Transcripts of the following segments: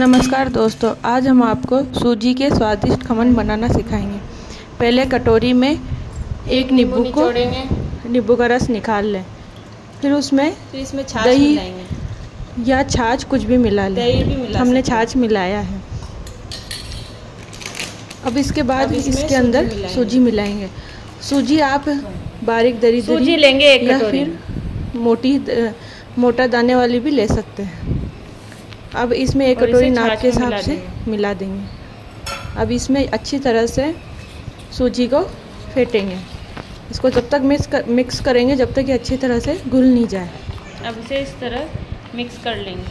नमस्कार दोस्तों आज हम आपको सूजी के स्वादिष्ट खमन बनाना सिखाएँगे। पहले कटोरी में एक नींबू को नींबू का रस निकाल लें। फिर उसमें फिर इसमें छाछ दही मिलाएँगे। या छाछ कुछ भी मिला लें। दही भी मिला हमने छाछ मिलाया है। अब इसके बाद अब इसके अंदर। सूजी मिलाएँगे। सूजी आप बारीक दरी सूजी लेंगे एक या कटोरी फिर मोटी मोटा दाने वाली भी ले सकते हैं। अब इसमें एक कटोरी नाप छाछ के हिसाब से मिला देंगे। अब इसमें अच्छी तरह से सूजी को फेंटेंगे। इसको जब तक मिक्स कर, मिक्स करेंगे जब तक ये अच्छी तरह से घुल नहीं जाए। अब इसे इस तरह मिक्स कर लेंगे।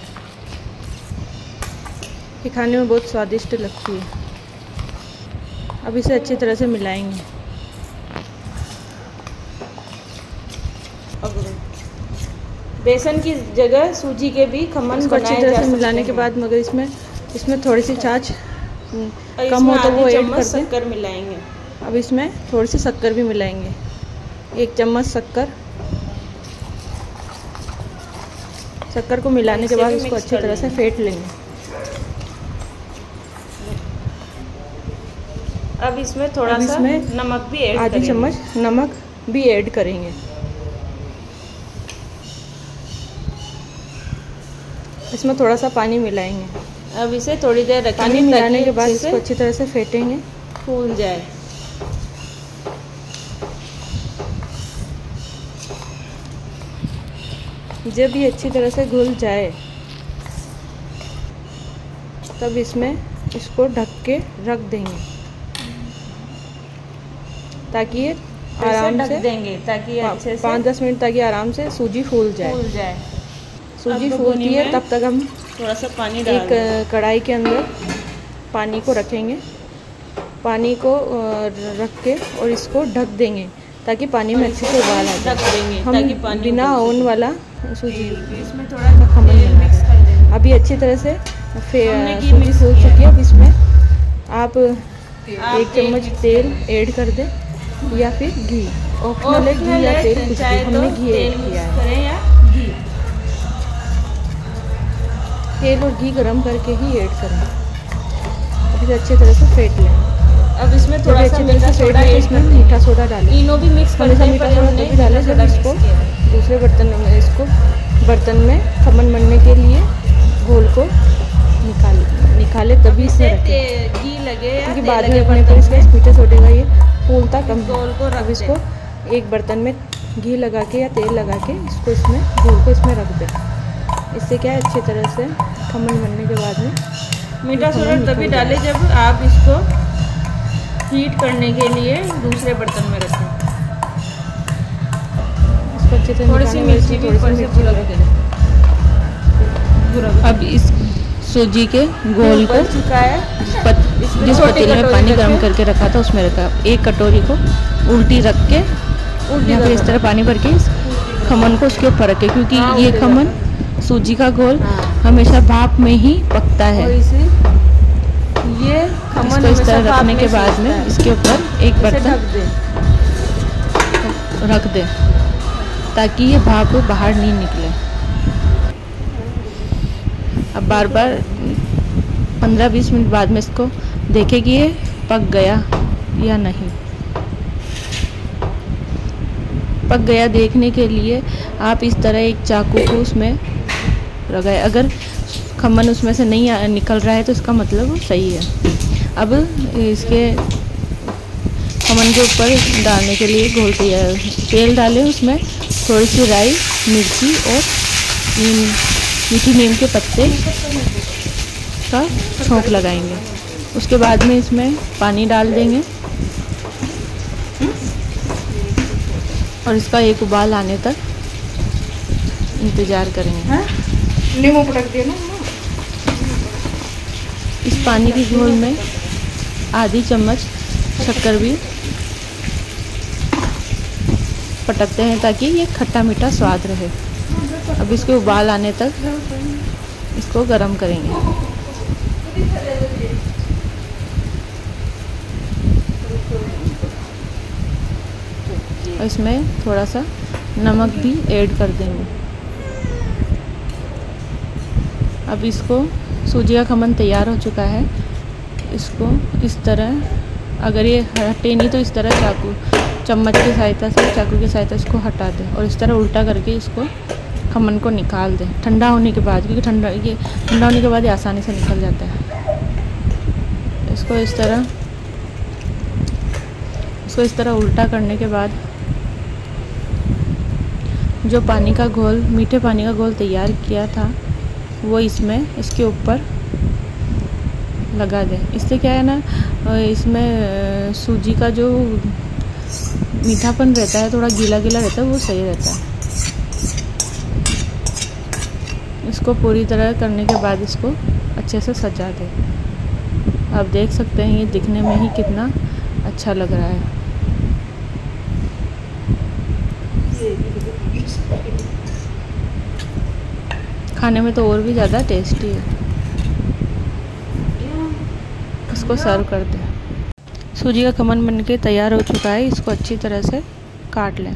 ये खाने में बहुत स्वादिष्ट लगती है। अब इसे अच्छी तरह से मिलाएँगे अब बेसन की जगह सूजी के भी खमन अच्छी तरह से मिलाने के बाद मगर इसमें इसमें थोड़ी सी छाछ हम्म, कम हो तो वो ऐड कर शक्कर मिलाएँगे। अब इसमें थोड़ी सी शक्कर भी मिलाएँगे। एक चम्मच शक्कर। शक्कर को मिलाने के बाद इसको अच्छी तरह से फेंट लेंगे। अब इसमें थोड़ा अब सा नमक भी ऐड आधी चम्मच नमक भी ऐड करेंगे। इसमें थोड़ा सा पानी मिलाएँगे। अब इसे थोड़ी देर रखेंगे पानी मिलाने के बाद इसको अच्छी तरह से फेंटेंगे। फूल जाए। जब ये अच्छी तरह से घुल जाए तब इसमें इसको ढक के रख देंगे। ताकि ये आराम से ढक देंगे ताकि अच्छे से पाँच दस मिनट ताकि आराम से सूजी फूल जाए। फूल जाए। सूजी फूलती है तब तक हम थोड़ा सा पानी एक कढ़ाई के अंदर पानी को रखेंगे। पानी को रख के और इसको ढक देंगे ताकि पानी में अच्छे से उबाल आ जाए। हम ताकि पानी बिना ओवन वाला सूजी इसमें थोड़ा खमन मिक्स कर देंगे। अभी अच्छी तरह से सूजी फूल चुकी है। अब इसमें आप एक चम्मच तेल ऐड कर दें या फिर घी। ऑप्शनल है घी या तेल कुछ भी। तो हमने घी तेल ऐड किया है। तेल और घी गरम करके ही ऐड करें इसे अच्छी तरह से फेंट लें अब इसमें थोड़ा सा तरह मीठा से सोडा तो इसमें मीठा सोडा डालें। इनो भी मिक्स कर हमेशा मीठा सोडा तभी डालें जब इसको। दूसरे बर्तन में इसको बर्तन में खमन बनने के लिए घोल को निकाल निकाले तभी इसे घी लगे क्योंकि बाद में अपने को इसके मीठे सोडे का ये फूलता कम गोल को अब इसको एक बर्तन में घी लगा के या तेल लगा के इसको इसमें घोल को इसमें रख दें। इससे क्या है अच्छी तरह से खमन बनने के बाद में। मीठा सोडा तभी डालें जब आप इसको हीट करने के लिए दूसरे बर्तन में रखें। इसको अच्छे से थोड़ी सी मिर्ची भी थोड़ी सी ऊपर से अब इस सूजी के घोल को चुका है। पत, जिस पतीले में पानी गर्म करके रखा था उसमें रखा। एक कटोरी को उल्टी रख के उल्टी या फिर इस तरह पानी भर के खमन को उसके ऊपर रखे क्योंकि हाँ, ये खमन सूजी का घोल हाँ। हमेशा भाप में ही पकता है। ये खमन इसको इस तरह रखने के बाद में इसके ऊपर एक बर्तन रख दें ताकि ये भाप बाहर नहीं निकले। अब बार बार पंद्रह बीस मिनट बाद में इसको देखें कि ये पक गया या नहीं। पक गया देखने के लिए आप इस तरह एक चाकू को उसमें लगाए अगर खमन उसमें से नहीं निकल रहा है तो इसका मतलब सही है। अब इसके खमन के ऊपर डालने के लिए घोल तैयार तेल डालें उसमें थोड़ी सी राई, मिर्ची और नीम, मीठी नीम के पत्ते का छोंक लगाएँगे। उसके बाद में इसमें पानी डाल देंगे। और इसका एक उबाल आने तक इंतज़ार करेंगे। नींबू पटक दिया ना। इस पानी की घोल में आधी चम्मच शक्कर भी पटकते हैं ताकि ये खट्टा मीठा स्वाद रहे। अब इसके उबाल आने तक इसको गरम करेंगे। और इसमें थोड़ा सा नमक भी ऐड कर देंगे। अब इसको सूजी का खमन तैयार हो चुका है। इसको इस तरह, अगर ये हटे नहीं तो इस तरह चाकू, चम्मच की सहायता से, चाकू की सहायता इसको हटा दें और इस तरह उल्टा करके इसको खमन को निकाल दें। ठंडा होने के बाद, क्योंकि ठंडा, ये ठंडा होने के बाद ये आसानी से निकल जाता है। इसको इस तरह, इसको इस तरह उल्टा करने के बाद, जो पानी का घोल, मीठे पानी का घोल तैयार किया था वो इसमें, इसके ऊपर लगा दें। इससे क्या है ना इसमें सूजी का जो मीठापन रहता है, थोड़ा गीला गीला रहता है, वो सही रहता है। इसको पूरी तरह करने के बाद इसको अच्छे से सजा दें। आप देख सकते हैं, ये दिखने में ही कितना अच्छा लग रहा है। खाने में तो और भी ज़्यादा टेस्टी है। इसको सर्व करते हैं। सूजी का खमन बनके तैयार हो चुका है, इसको अच्छी तरह से काट लें।